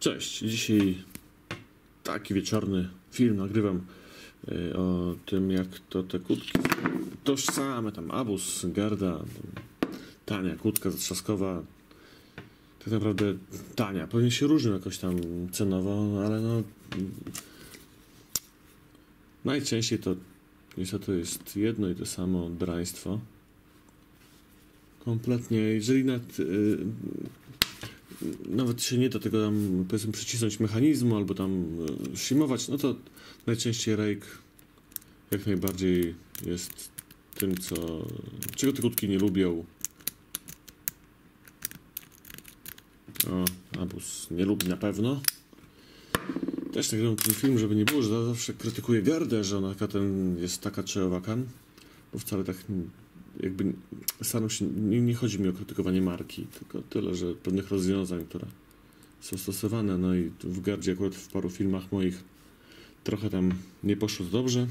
Cześć, dzisiaj taki wieczorny film nagrywam y, o tym, jak to te kutki tożsame, tam Abus, Gerda, tam tania kutka zatrzaskowa, tak naprawdę tania. Pewnie się różnią jakoś tam cenowo, ale no najczęściej to niestety jest jedno i to samo draństwo. Kompletnie, jeżeli y, nawet się nie da tego tam, powiedzmy, przycisnąć mechanizmu albo tam e, shimować, no to najczęściej rake jak najbardziej jest tym, co, czego te kutki nie lubią. O, Abus nie lubi na pewno. Też nagrałem ten film, żeby nie było, że zawsze krytykuję Gardę, że ona ten jest taka czy owakan, bo wcale tak jakby stanął się, nie, nie, chodzi mi o krytykowanie marki, tylko tyle, że pewnych rozwiązań, które są stosowane, no i w Gardzie akurat w paru filmach moich trochę tam nie poszło dobrze.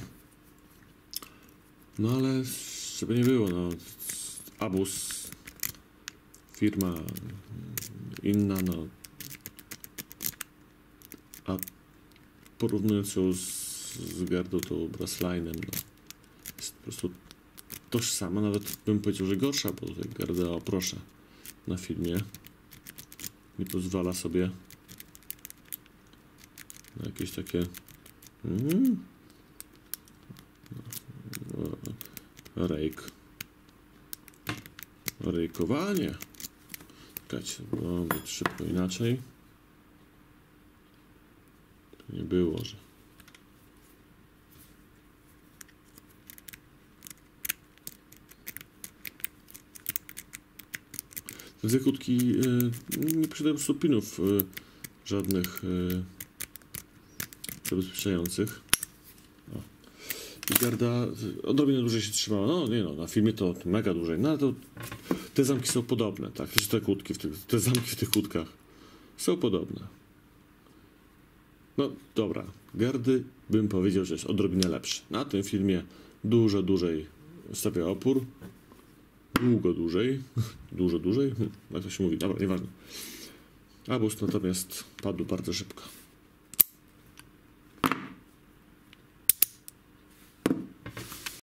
No ale żeby nie było, no Abus, firma inna, no a porównując ją z, z Gardą, to Braslinem, no jest po prostu tożsama, nawet bym powiedział, że gorsza, bo tutaj Garda, o proszę, na filmie. Nie pozwala sobie na jakieś takie mm, rejk rejkowanie. Czekajcie, no być szybko inaczej. Nie było, że Te kutki y, nie posiadają stopinów y, żadnych y, zabezpieczających. I garda odrobinę dłużej się trzymała. No nie no, na filmie to mega dłużej. No ale to te zamki są podobne, tak? Te kłódki, w tych, te zamki w tych kłódkach są podobne. No dobra, gardy bym powiedział, że jest odrobinę lepszy. Na tym filmie dużo dłużej stawia opór długo dłużej, dużo dłużej, jak to się mówi, dobra, nieważne. Abus natomiast padł bardzo szybko.